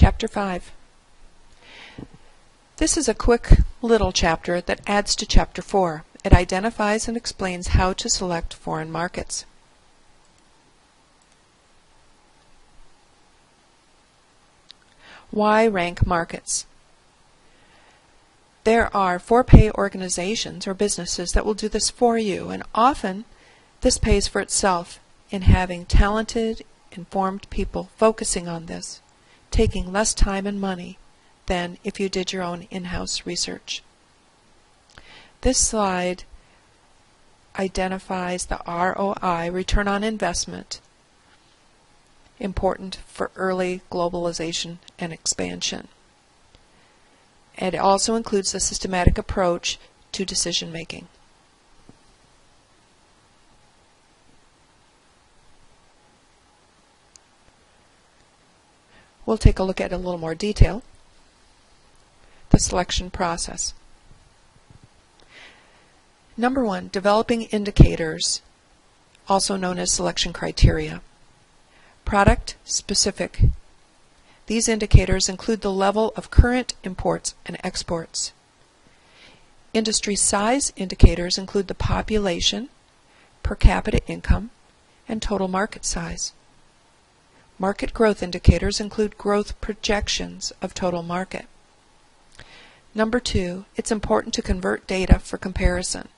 Chapter 5 This is a quick little chapter that adds to Chapter 4. It identifies and explains how to select foreign markets. Why rank markets? There are for-pay organizations or businesses that will do this for you, and often this pays for itself in having talented, informed people focusing on this, taking less time and money than if you did your own in-house research. This slide identifies the ROI, return on investment, important for early globalization and expansion. And it also includes a systematic approach to decision making. We'll take a look at in a little more detail. The selection process. Number one, developing indicators, also known as selection criteria. Product specific. These indicators include the level of current imports and exports. Industry size indicators include the population, per capita income, and total market size. Market growth indicators include growth projections of total market. Number two, it's important to convert data for comparison.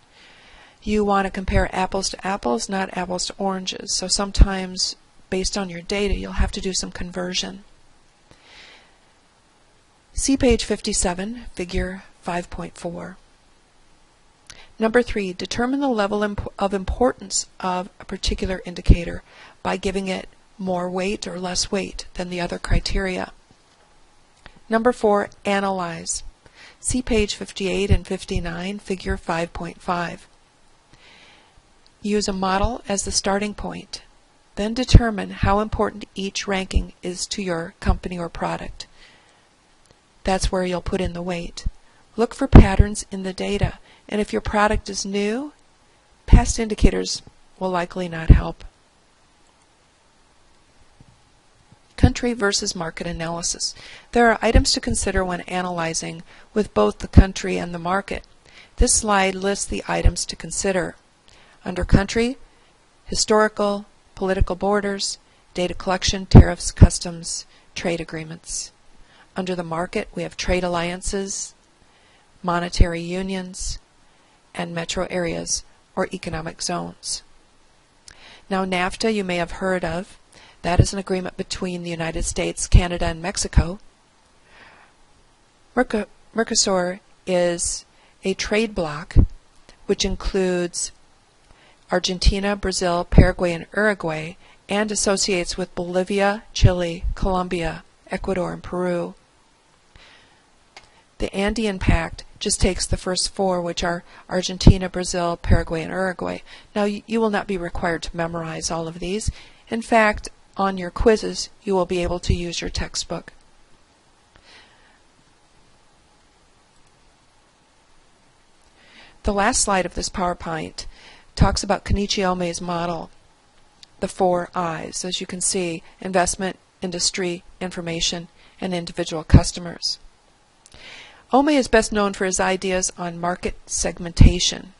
You want to compare apples to apples, not apples to oranges. So sometimes, based on your data, you'll have to do some conversion. See page 57, figure 5.4. Number three, determine the level of importance of a particular indicator by giving it more weight or less weight than the other criteria. Number four, analyze. See page 58 and 59, figure 5.5. Use a model as the starting point. Then determine how important each ranking is to your company or product. That's where you'll put in the weight. Look for patterns in the data, and if your product is new, past indicators will likely not help. Country versus market analysis. There are items to consider when analyzing with both the country and the market. This slide lists the items to consider. Under country, historical, political borders, data collection, tariffs, customs, trade agreements. Under the market, we have trade alliances, monetary unions, and metro areas or economic zones. Now, NAFTA you may have heard of. That is an agreement between the United States, Canada, and Mexico. Mercosur is a trade bloc which includes Argentina, Brazil, Paraguay, and Uruguay, and associates with Bolivia, Chile, Colombia, Ecuador, and Peru. The Andean Pact just takes the first four, which are Argentina, Brazil, Paraguay, and Uruguay. Now, you will not be required to memorize all of these. In fact, on your quizzes, you will be able to use your textbook. The last slide of this PowerPoint talks about Kenichi Ohmae's model, the four I's, as you can see, investment, industry, information, and individual customers. Ohmae is best known for his ideas on market segmentation.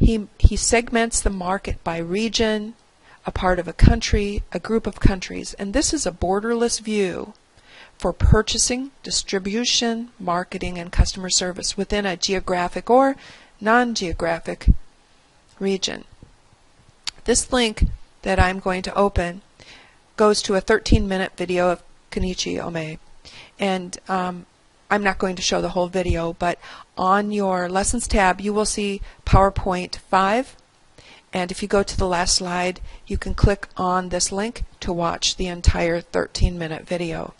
He, he segments the market by region, a part of a country, a group of countries, and this is a borderless view for purchasing, distribution, marketing, and customer service within a geographic or non-geographic region. This link that I'm going to open goes to a 13-minute video of Kenichi Ohmae. And um, I'm not going to show the whole video, but on your Lessons tab, you will see PowerPoint 5 and if you go to the last slide, you can click on this link to watch the entire 13 minute video.